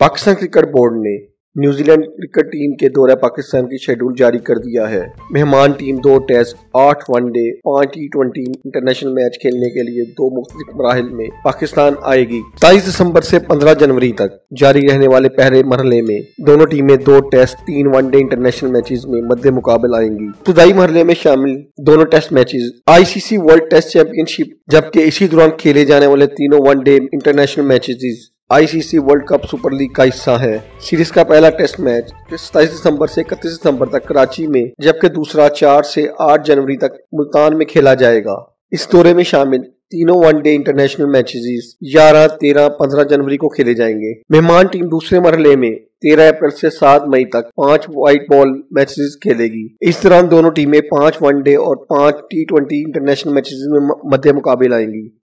Pakistan cricket board ने New Zealand cricket team के दौरे पाकिस्तान की शेड्यूल जारी कर दिया है। मेहमान टीम दो टेस्ट, आठ वनडे, पाँच टी ट्वेंटी इंटरनेशनल मैच खेलने के लिए दो मुख्तलिफ़ मराहल में पाकिस्तान आएगी। तेईस दिसंबर से 15 जनवरी तक जारी रहने वाले पहले मरहले में दोनों टीमें दो टेस्ट, तीन वनडे इंटरनेशनल मैचेस में मध्य मुकाबल आएँगी। इब्तदाई मरहले में शामिल दोनों test matches ICC world test championship जबकि इसी दौरान खेले जाने वाले तीनों one day international matches ICC world cup super league का हिस्सा है। सीरीज़ का पहला टेस्ट मैच सताईस दिसंबर से इकतीस दिसंबर तक कराची में, जबकि दूसरा चार से आठ जनवरी तक मुल्तान में खेला जाएगा। इस दौरे में शामिल तीनों वनडे इंटरनेशनल मैचेस ग्यारह, तेरह, पंद्रह जनवरी को खेले जाएँगे। मेहमान टीम दूसरे मरहले में, तेरह अप्रैल से सात मई तक पाँच व्हाइट बॉल मैचेस खेलेगी। इस दौरान दोनों टीमें पाँच वनडे और पाँच टी ट्वेंटी इंटरनेशनल मैचेस में, मध्य मुकाबले आएँगी।